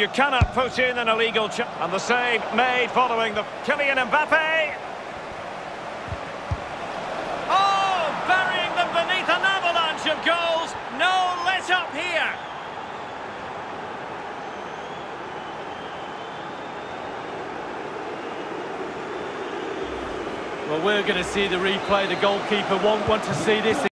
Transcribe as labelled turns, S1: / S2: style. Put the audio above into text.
S1: You cannot put in an illegal chip. and the save made following the Kylian Mbappe. Oh, burying them beneath an avalanche of goals. No let up here.
S2: Well, we're going to see the replay. The goalkeeper won't want to see this